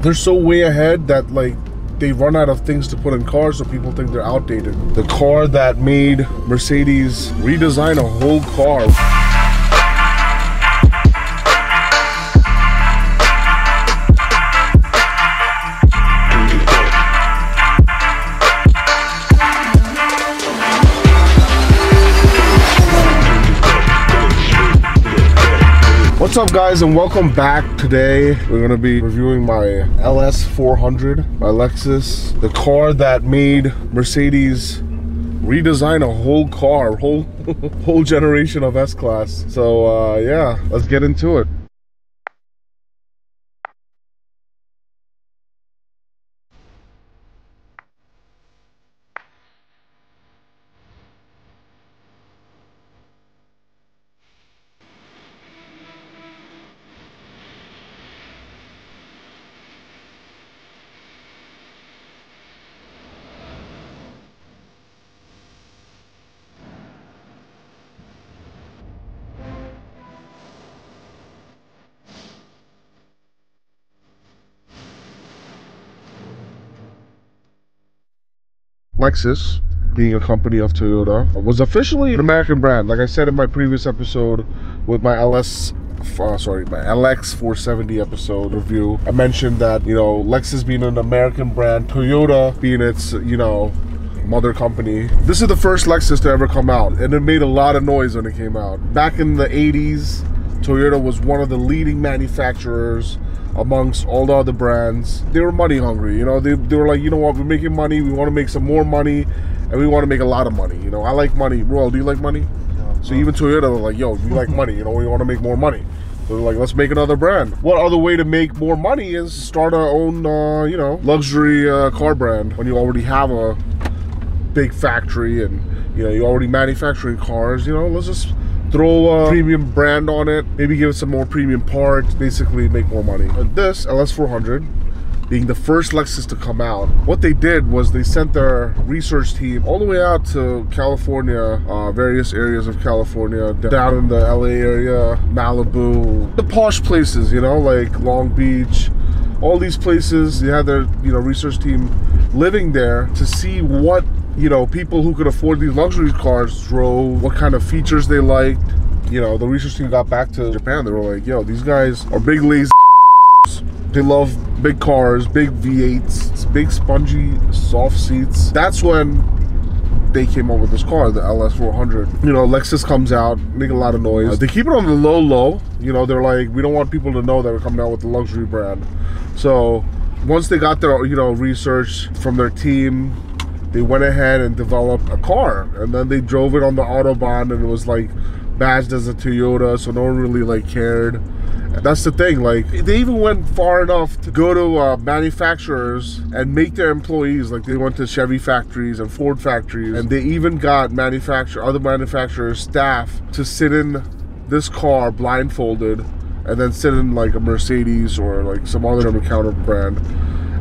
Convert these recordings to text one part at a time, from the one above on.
they're so way ahead that like they run out of things to put in cars so people think they're outdated. The car that made Mercedes redesign a whole car. What's up guys and welcome back. Today we're to be reviewing my LS400 by Lexus. The car that made Mercedes redesign a whole car, whole whole generation of S-Class. So uh, yeah, let's get into it. Lexus, being a company of Toyota, was officially an American brand. Like I said in my previous episode with my LS uh, sorry, my LX 470 episode review, I mentioned that, you know, Lexus being an American brand, Toyota being its, you know, mother company. This is the first Lexus to ever come out, and it made a lot of noise when it came out. Back in the 80s, Toyota was one of the leading manufacturers amongst all the other brands. They were money hungry, you know. They, they were like, you know what, we're making money, we want to make some more money, and we want to make a lot of money. You know, I like money. Ruel, do you like money? So even Toyota were like, yo, we like money, you know, we want to make more money. So they're like, let's make another brand. What other way to make more money is start our own, uh, you know, luxury uh, car brand when you already have a big factory and, you know, you're already manufacturing cars, you know, let's just throw a premium brand on it, maybe give it some more premium parts, basically make more money. And this LS400, being the first Lexus to come out, what they did was they sent their research team all the way out to California, uh, various areas of California, down in the LA area, Malibu, the posh places, you know, like Long Beach, all these places. They had their, you know, research team living there to see what you know, people who could afford these luxury cars drove, what kind of features they liked. You know, the research team got back to Japan. They were like, yo, these guys are big lazy They love big cars, big V8s, big spongy soft seats. That's when they came up with this car, the LS400. You know, Lexus comes out, make a lot of noise. Uh, they keep it on the low, low. You know, they're like, we don't want people to know that we're coming out with a luxury brand. So once they got their, you know, research from their team, they went ahead and developed a car and then they drove it on the autobahn and it was like badged as a Toyota so no one really like cared. That's the thing like they even went far enough to go to uh, manufacturers and make their employees like they went to Chevy factories and Ford factories and they even got manufacturer other manufacturers staff to sit in this car blindfolded and then sit in like a Mercedes or like some other counter brand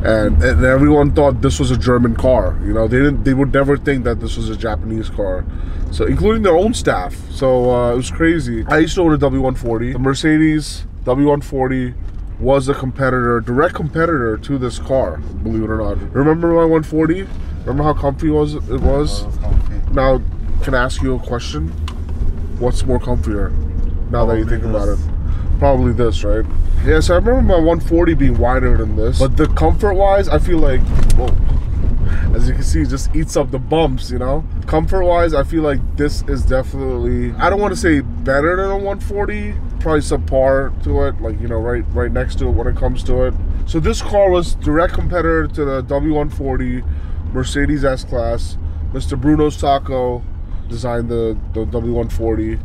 and, and everyone thought this was a German car. You know, they didn't. They would never think that this was a Japanese car. So, including their own staff. So uh, it was crazy. I used to own a W140. The Mercedes W140 was a competitor, direct competitor to this car. Believe it or not. Remember my 140? Remember how comfy was it was? now, can I ask you a question? What's more comfier? Now that you think about it probably this, right? Yeah, so I remember my 140 being wider than this, but the comfort-wise, I feel like, whoa, as you can see, it just eats up the bumps, you know? Comfort-wise, I feel like this is definitely, I don't want to say better than a 140, probably subpar to it, like, you know, right right next to it when it comes to it. So this car was direct competitor to the W140 Mercedes S-Class. Mr. Bruno Sacco designed the, the W140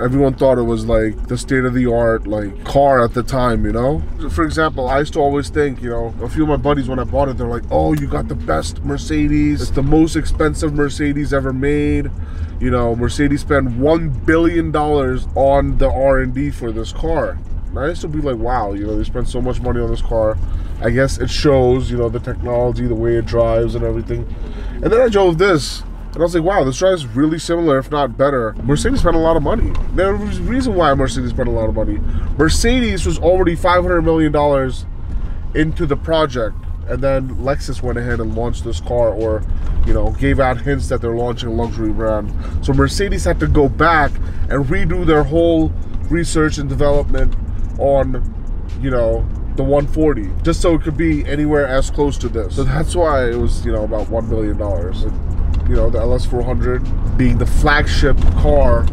everyone thought it was like the state of the art like car at the time you know? For example i used to always think you know a few of my buddies when i bought it they're like oh you got the best mercedes. It's the most expensive mercedes ever made. You know mercedes spent one billion dollars on the r&d for this car. And i used to be like wow you know they spent so much money on this car. I guess it shows you know the technology the way it drives and everything. And then i drove this and I was like, wow, this drives really similar, if not better. Mercedes spent a lot of money. There's a reason why Mercedes spent a lot of money. Mercedes was already $500 million into the project and then Lexus went ahead and launched this car or you know gave out hints that they're launching a luxury brand so Mercedes had to go back and redo their whole research and development on you know the 140 just so it could be anywhere as close to this so that's why it was you know about one billion dollars you know the LS400 being the flagship car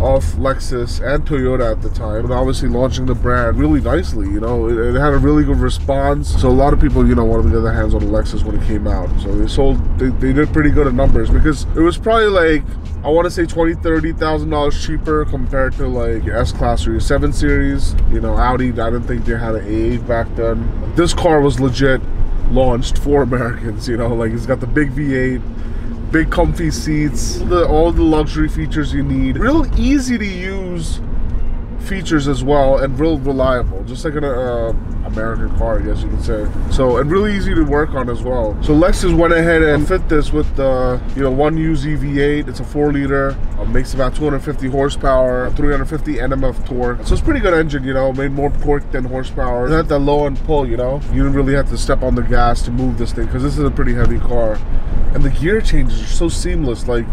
of Lexus and Toyota at the time, and obviously launching the brand really nicely. You know, it, it, had a really good response. So a lot of people, you know, wanted to get their hands on the Lexus when it came out. So they sold, they, they did pretty good at numbers because it was probably like I want to say twenty, thirty thousand dollars cheaper compared to like your S Class or your Seven Series. You know, Audi. I didn't think they had an A8 back then. This car was legit launched for Americans. You know, like it's got the big V8 big comfy seats, the, all the luxury features you need. Real easy to use features as well and real reliable, just like an uh, American car, I guess you could say. So, and really easy to work on as well. So Lexus went ahead and fit this with the, you know, 1UZ V8. It's a 4 liter, uh, makes about 250 horsepower, 350 NMF torque. So it's pretty good engine, you know, made more torque than horsepower. It had that low end pull, you know. You didn't really have to step on the gas to move this thing because this is a pretty heavy car. And the gear changes are so seamless, like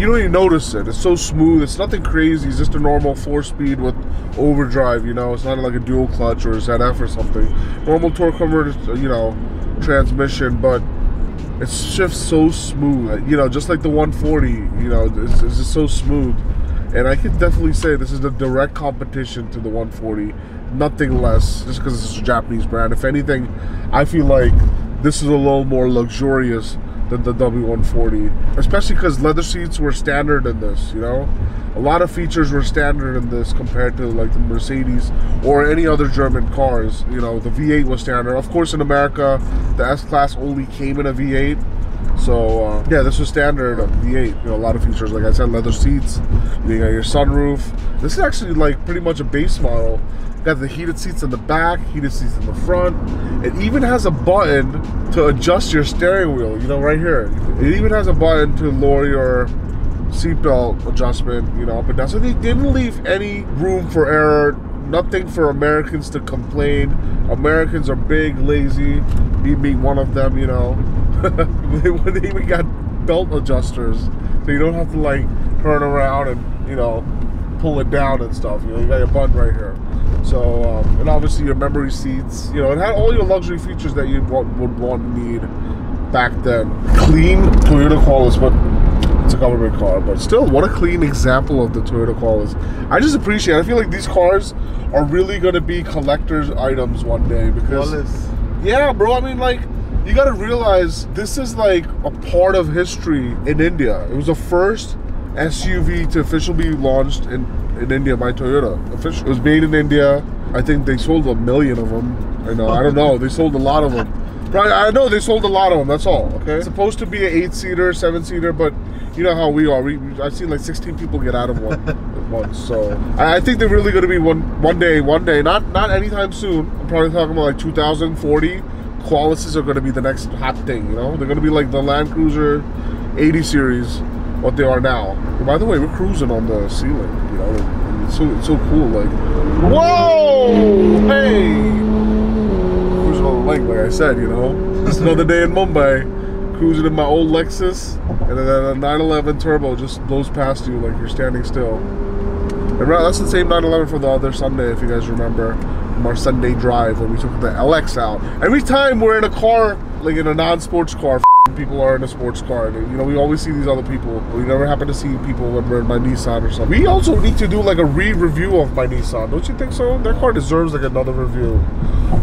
you don't even notice it. It's so smooth. It's nothing crazy. It's just a normal four speed with overdrive, you know. It's not like a dual clutch or a ZF or something. Normal torque converter, you know, transmission, but it shifts so smooth. You know, just like the 140, you know, it's, it's just so smooth. And I can definitely say this is the direct competition to the 140. Nothing less, just because it's a Japanese brand. If anything, I feel like this is a little more luxurious than the W140, especially because leather seats were standard in this. You know, a lot of features were standard in this compared to like the Mercedes or any other German cars. You know, the V8 was standard. Of course, in America, the S Class only came in a V8. So uh, yeah, this was standard V8. You know, a lot of features, like I said, leather seats. You got your sunroof. This is actually like pretty much a base model. Got the heated seats in the back, heated seats in the front. It even has a button to adjust your steering wheel, you know, right here. It even has a button to lower your seatbelt adjustment, you know, up and down. So they didn't leave any room for error, nothing for Americans to complain. Americans are big, lazy, me being one of them, you know. they even got belt adjusters, so you don't have to like turn around and, you know, pull it down and stuff. You know, you got your button right here. So, um, and obviously your memory seats. You know, it had all your luxury features that you would want need back then. Clean Toyota Corolla, but it's a government car. But still, what a clean example of the Toyota Corollas. I just appreciate. It. I feel like these cars are really gonna be collector's items one day because. Qualis. Yeah, bro. I mean, like you got to realize this is like a part of history in India. It was the first SUV to officially be launched in, in India by Toyota. Official. It was made in India. I think they sold a million of them. I know. I don't know. They sold a lot of them. Probably, I know they sold a lot of them. That's all. Okay. It's supposed to be an eight-seater, seven-seater, but you know how we are. We, I've seen like 16 people get out of one at once. So I, I think they're really going to be one one day. One day, not not anytime soon. I'm probably talking about like 2040. Qualises are going to be the next hot thing. You know, they're going to be like the Land Cruiser 80 series what they are now. by the way, we're cruising on the Sea Link, you know, it's so, it's so cool, like, whoa, hey, cruising on the lake, like I said, you know, it's another day in Mumbai, cruising in my old Lexus, and then a 911 Turbo just blows past you like you're standing still. And that's the same 911 for the other Sunday, if you guys remember, our Sunday drive when we took the LX out. Every time we're in a car, like in a non-sports car, people are in a sports car. And, You know, we always see these other people. We never happen to see people when we're in my Nissan or something. We also need to do like a re-review of my Nissan. Don't you think so? That car deserves like another review.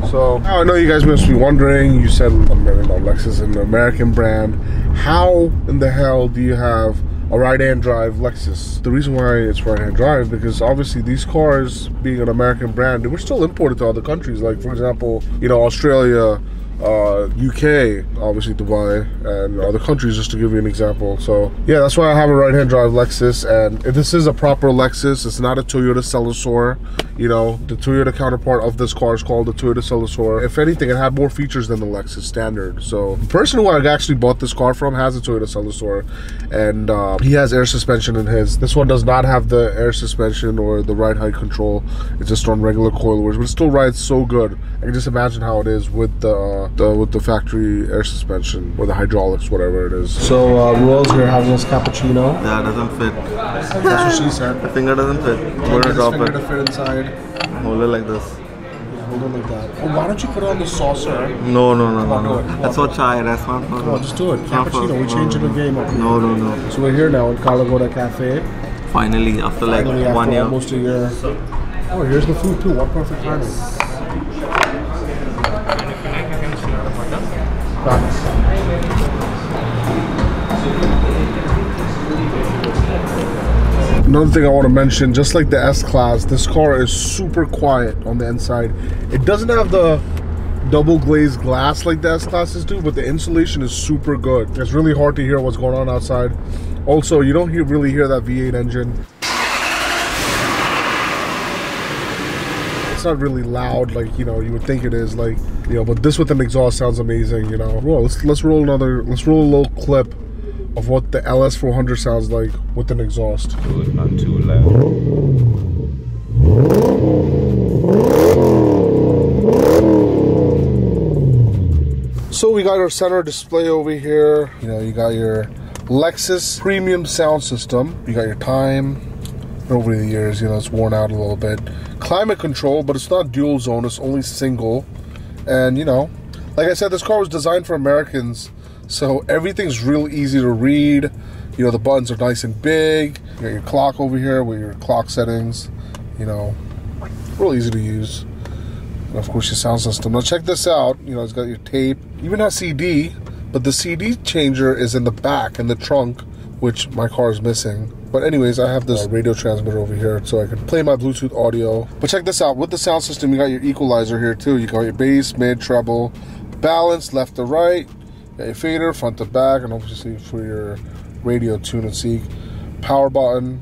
So I know you guys must be wondering. You said Lexus is an American brand. How in the hell do you have a right-hand drive Lexus. The reason why it's right-hand drive because obviously these cars, being an American brand, they were still imported to other countries. Like for example, you know Australia, uh, UK, obviously Dubai, and other countries, just to give you an example. So yeah, that's why I have a right-hand drive Lexus, and if this is a proper Lexus. It's not a Toyota Celsior. You know, the Toyota counterpart of this car is called the Toyota Celsior. If anything, it had more features than the Lexus standard. So the person who I actually bought this car from has a Toyota Celsior, and uh, he has air suspension in his. This one does not have the air suspension or the ride height control. It's just on regular coilovers, but it still rides so good. I can just imagine how it is with the, uh, the with the factory air suspension or the hydraulics, whatever it is. So uh, Ruel's here having this cappuccino. Yeah, doesn't fit. That's what she said. The finger doesn't fit. I'm gonna drop finger to it. fit inside. Hold it like this. Hold it like that. Oh, why don't you put it on the saucer? No, no, no, Come no. no. That's on. what chai. That's not. Come on, just do it. Not for- Cappuccino. We're changing the game up here. No, no, no. So we're here now at Kala Ghoda Cafe. Finally, after like after one year. almost a year. Oh, here's the food too. What perfect timing. Another thing I want to mention, just like the S Class, this car is super quiet on the inside. It doesn't have the double glazed glass like the S Classes do, but the insulation is super good. It's really hard to hear what's going on outside. Also, you don't hear, really hear that V8 engine. It's not really loud like you know you would think it is. Like you know, but this with an exhaust sounds amazing. You know, well let's let's roll another. Let's roll a little clip of what the LS400 sounds like with an exhaust. Not too loud. So we got our center display over here. You know, you got your Lexus premium sound system. You got your time. Over the years, you know, it's worn out a little bit. Climate control, but it's not dual zone, it's only single. And you know, like I said, this car was designed for Americans, so everything's real easy to read. You know, the buttons are nice and big. You got your clock over here with your clock settings. You know, real easy to use. And of course, your sound system. Now, check this out. You know, it's got your tape, even a CD, but the CD changer is in the back in the trunk, which my car is missing. But anyways, I have this radio transmitter over here so I can play my Bluetooth audio. But check this out. With the sound system, you got your equalizer here too. You got your bass, mid, treble, balance, left to right. You got your fader, front to back, and obviously for your radio tune and seek. Power button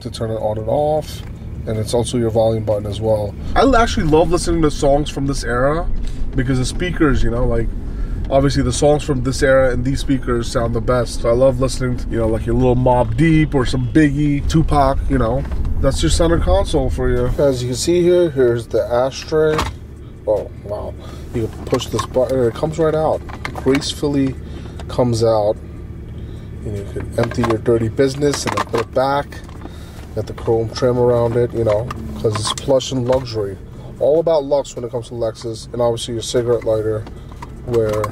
to turn it on and off. And it's also your volume button as well. I actually love listening to songs from this era because the speakers, you know, like obviously the songs from this era and these speakers sound the best. So I love listening to, you know, like your little Mobb Deep or some Biggie, Tupac, you know. That's your center console for you. As you can see here, here's the ashtray. Oh, wow. You push this button, it comes right out. Gracefully comes out. And you can empty your dirty business and then put it back. Got the chrome trim around it, you know, because it's plush and luxury. All about lux when it comes to Lexus. And obviously your cigarette lighter, where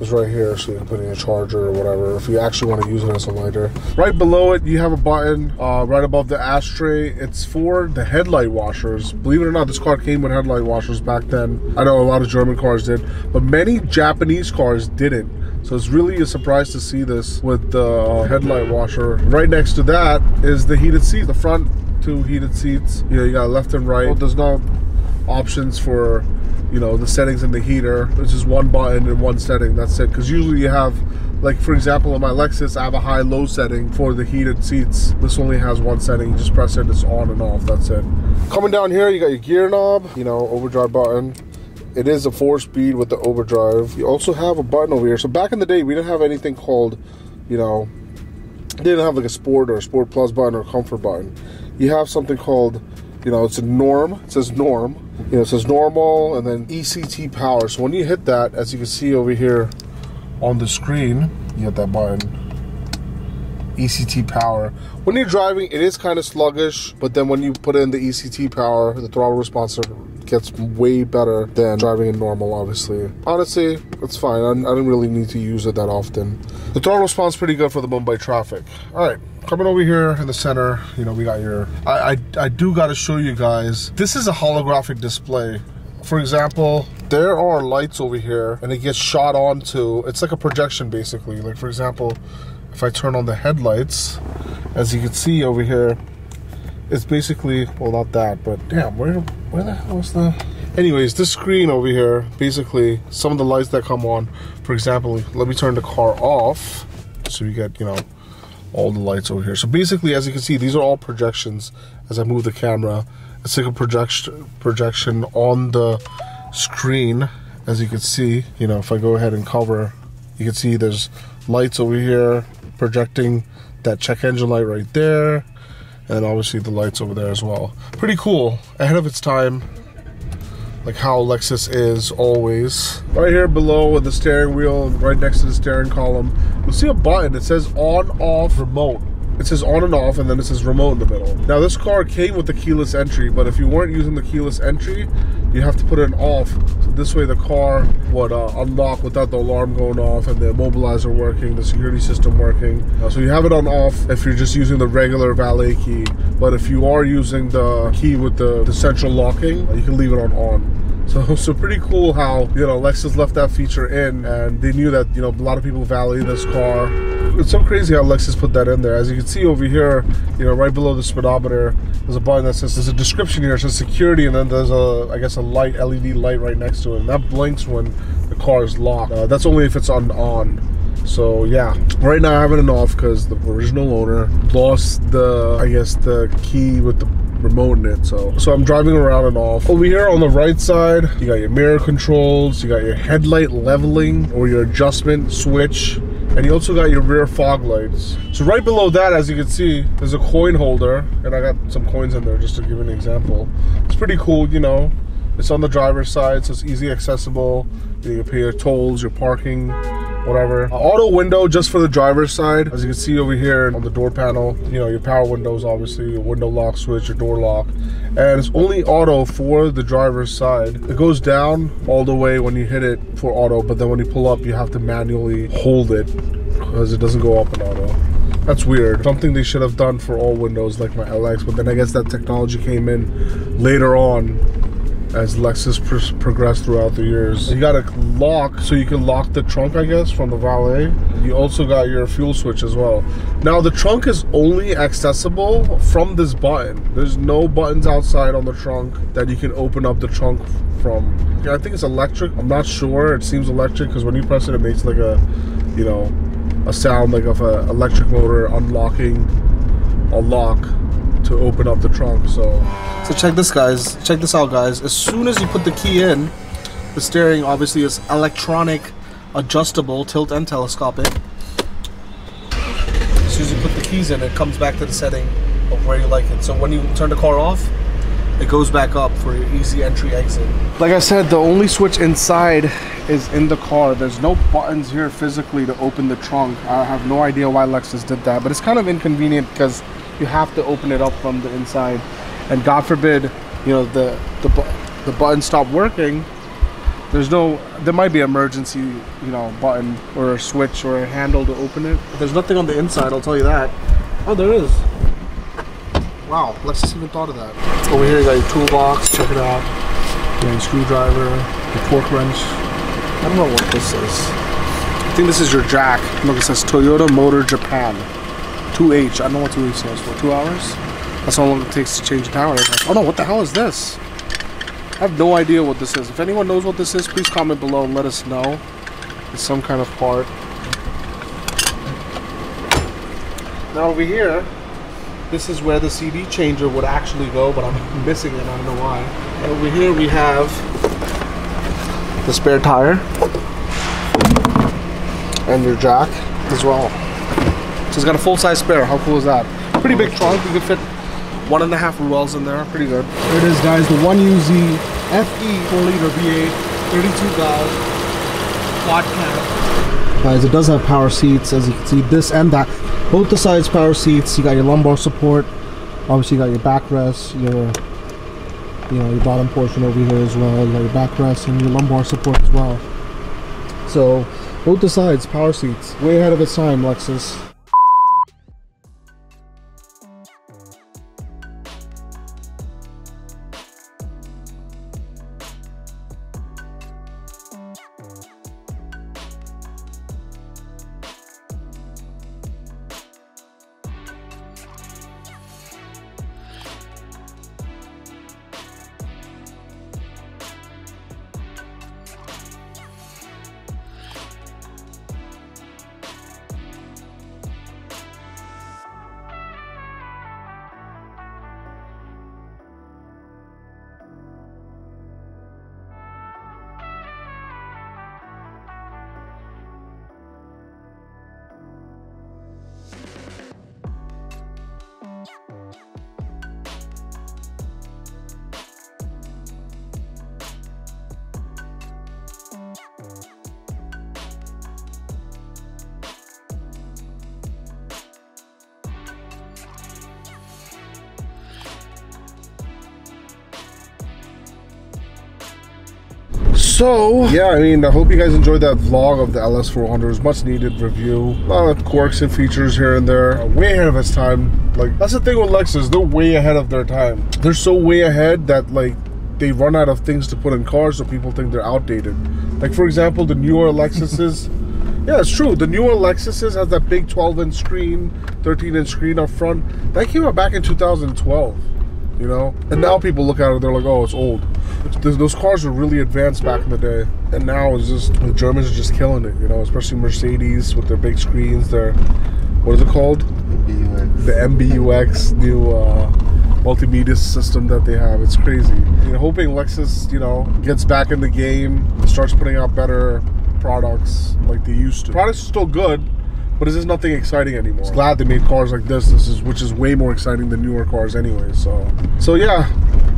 is right here, so you can put in a charger or whatever if you actually want to use it as a lighter. Right below it, you have a button uh, right above the ashtray. It's for the headlight washers. Believe it or not, this car came with headlight washers back then. I know a lot of German cars did, but many Japanese cars didn't. So it's really a surprise to see this with the headlight washer. Right next to that is the heated seat, the front two heated seats. You know, you got left and right. There's no options for you know the settings in the heater. It's just one button and one setting that's it. Because usually you have like for example in my lexus i have a high low setting for the heated seats. This only has one setting you just press it it's on and off that's it. Coming down here you got your gear knob you know overdrive button. It is a four speed with the overdrive. You also have a button over here. So back in the day we didn't have anything called you know didn't have like a sport or a sport plus button or comfort button. You have something called you know it's a norm it says norm you know it says normal and then ect power. So when you hit that as you can see over here on the screen you hit that button. Ect power. When you're driving it is kind of sluggish but then when you put in the ect power the throttle response gets way better than driving in normal obviously. Honestly it's fine. I, I didn't really need to use it that often. The throttle response pretty good for the mumbai traffic. All right coming over here in the center. You know we got your i i, I do got to show you guys. This is a holographic display. For example there are lights over here and it gets shot onto it's like a projection basically. Like for example if i turn on the headlights as you can see over here it's basically well not that but damn where where the hell is the Anyways, this screen over here, basically, some of the lights that come on, for example, let me turn the car off so you get, you know, all the lights over here. So basically, as you can see, these are all projections as I move the camera. It's like a projection projection on the screen, as you can see. You know, if I go ahead and cover, you can see there's lights over here projecting that check engine light right there and obviously the lights over there as well. Pretty cool, ahead of its time, like how Lexus is always. Right here below with the steering wheel, right next to the steering column, you'll see a button. It says on, off, remote. It says on and off, and then it says remote in the middle. Now this car came with the keyless entry, but if you weren't using the keyless entry, you have to put it off. So this way the car would uh, unlock without the alarm going off and the immobilizer working, the security system working. Uh, so you have it on off if you're just using the regular valet key. But if you are using the key with the, the central locking, you can leave it on on. So, so pretty cool how, you know, Lexus left that feature in and they knew that, you know, a lot of people value this car. It's so crazy how Lexus put that in there. As you can see over here, you know, right below the speedometer, there's a button that says, there's a description here, it says security and then there's a, I guess a light, LED light right next to it. And that blinks when the car is locked. Uh, that's only if it's on on. So yeah, right now I have it off because the original owner lost the, I guess, the key with the remote in it. So, so I'm driving around and off. Over here on the right side, you got your mirror controls, you got your headlight leveling or your adjustment switch, and you also got your rear fog lights. So right below that, as you can see, there's a coin holder, and I got some coins in there just to give an example. It's pretty cool, you know. It's on the driver's side, so it's easy accessible. You pay your tolls, your parking, whatever. Uh, auto window just for the driver's side. As you can see over here on the door panel, you know, your power windows, obviously, your window lock switch, your door lock. And it's only auto for the driver's side. It goes down all the way when you hit it for auto, but then when you pull up, you have to manually hold it because it doesn't go up in auto. That's weird. Something they should have done for all windows like my LX, but then I guess that technology came in later on as Lexus pr progressed throughout the years. You got a lock, so you can lock the trunk, I guess, from the valet. You also got your fuel switch as well. Now, the trunk is only accessible from this button. There's no buttons outside on the trunk that you can open up the trunk from. I think it's electric. I'm not sure. It seems electric because when you press it, it makes like a, you know, a sound like of an electric motor unlocking a lock to open up the trunk. So, so check this, guys. Check this out, guys. As soon as you put the key in, the steering obviously is electronic, adjustable, tilt and telescopic. As soon as you put the keys in, it comes back to the setting of where you like it. So when you turn the car off, it goes back up for your easy entry exit. Like I said, the only switch inside is in the car. There's no buttons here physically to open the trunk. I have no idea why Lexus did that, but it's kind of inconvenient because you have to open it up from the inside. And god forbid you know the the, the button stop working. There's no there might be emergency you know button or a switch or a handle to open it. There's nothing on the inside i'll tell you that. Oh there is. Wow let's even thought of that. Over here you got your toolbox check it out. You your screwdriver your torque wrench. I don't know what this is. I think this is your jack. Look it says toyota motor japan 2H. I don't know what 2H stands for. Two hours? That's how long it takes to change the tire. Oh no, what the hell is this? I have no idea what this is. If anyone knows what this is, please comment below and let us know. It's some kind of part. Now over here, this is where the CD changer would actually go, but I'm missing it. I don't know why. And over here we have the spare tire and your jack as well. It's got a full-size spare. How cool is that? Pretty big trunk. You can fit one and a half wells in there. Pretty good. There it is, guys. The 1UZ FE 4-liter V8, 32 valve, quad cam. Guys, it does have power seats, as you can see. This and that. Both the sides power seats. You got your lumbar support. Obviously, you got your backrest, your you know your bottom portion over here as well. You got your backrest and your lumbar support as well. So both the sides power seats. Way ahead of its time, Lexus. So yeah, I mean, I hope you guys enjoyed that vlog of the LS400. It much needed review. A lot of quirks and features here and there. Uh, way ahead of its time. Like that's the thing with Lexus, they're way ahead of their time. They're so way ahead that like they run out of things to put in cars, so people think they're outdated. Like for example, the newer Lexuses. Yeah, it's true. The newer Lexuses has that big 12 inch screen, 13 inch screen up front. That came out back in 2012, you know? And now people look at it, they're like, oh, it's old. Those those cars were really advanced back in the day. And now it's just, the Germans are just killing it, you know? Especially Mercedes with their big screens, their, what is it called? The MBUX new uh, multimedia system that they have. It's crazy. You know, hoping Lexus, you know, gets back in the game, starts putting out better products like they used to. Products are still good, but it's just nothing exciting anymore. It's glad they made cars like this. This is which is way more exciting than newer cars anyway. So, so yeah.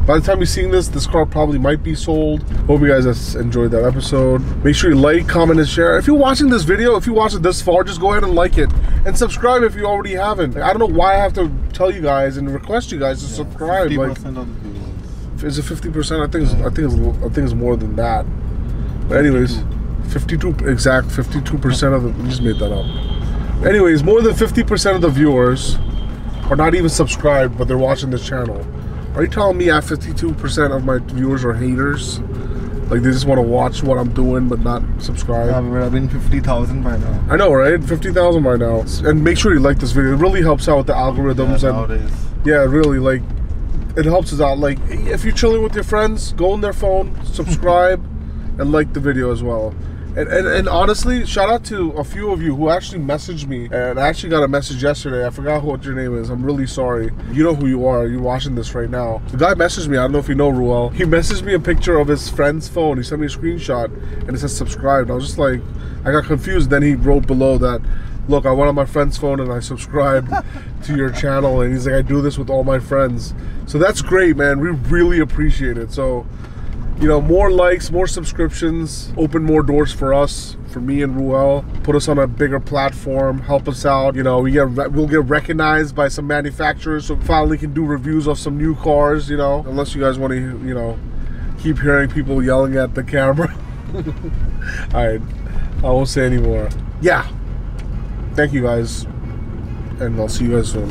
By the time you're seeing this, this car probably might be sold. Hope you guys enjoyed that episode. Make sure you like, comment, and share. If you're watching this video, if you watched it this far, just go ahead and like it. And subscribe if you already haven't. I don't know why I have to tell you guys and request you guys to subscribe. Like, of the videos. is it 50%? I think it's, I think it's, I think it's more than that. But anyways, 52 exact 52% of the we just made that up. Anyways, more than 50% of the viewers are not even subscribed, but they're watching this channel. Are you telling me at 52% of my viewers are haters? Like they just want to watch what I'm doing but not subscribe? Yeah, we would have been 50,000 by now. I know, right? 50,000 by now. And make sure you like this video. It really helps out with the algorithms Yeah, and nowadays. yeah, really like it helps us out. Like if you're chilling with your friends, go on their phone, subscribe, and like the video as well. And, and, and honestly, shout out to a few of you who actually messaged me. And I actually got a message yesterday. I forgot what your name is. I'm really sorry. You know who you are. You're watching this right now. The guy messaged me. I don't know if you know Ruel. He messaged me a picture of his friend's phone. He sent me a screenshot and it says subscribed. I was just like, I got confused. Then he wrote below that look, I went on my friend's phone and I subscribed to your channel. And he's like, I do this with all my friends. So that's great, man. We really appreciate it. So, you know, more likes, more subscriptions, open more doors for us, for me and Ruel. Put us on a bigger platform, help us out. You know, we get we'll get recognized by some manufacturers, so finally can do reviews of some new cars. You know, unless you guys want to, you know, keep hearing people yelling at the camera. All right, I won't say anymore. Yeah, thank you guys, and I'll see you guys soon.